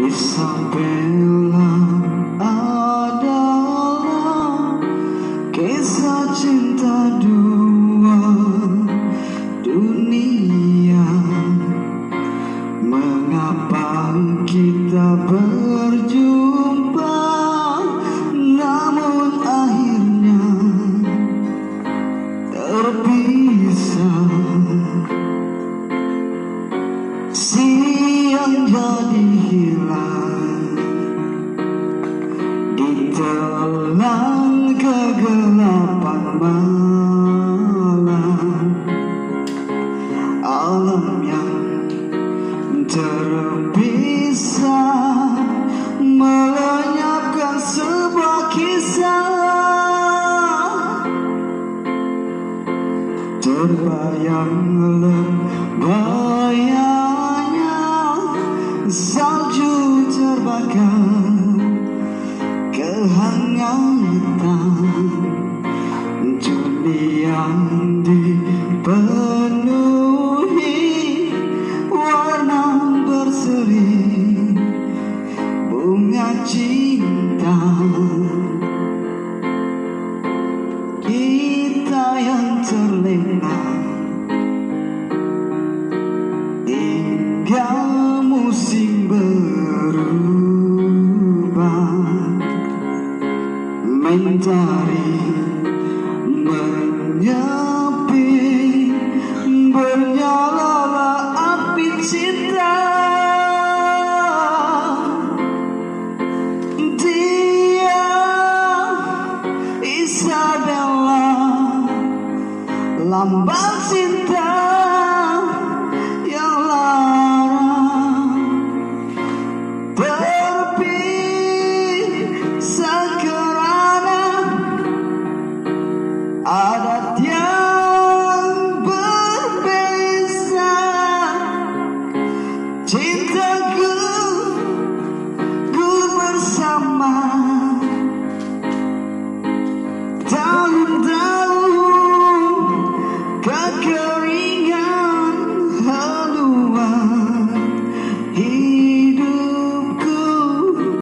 Isabella adalah kisah cinta dua dunia. Mengapa kita berjumpa namun akhirnya terpisah? Siang jadi hilang Ditelan kegelapan malam Alam yang terpisah Melenyapkan sebuah kisah Terbayang lebayanya Kehangatan Dunia dipenuhi Warna berseri Bunga cinta. Kita yang terlena Mencari Menyepi Bernyalalah api cinta Dia Isabella Lambang cinta Chinta.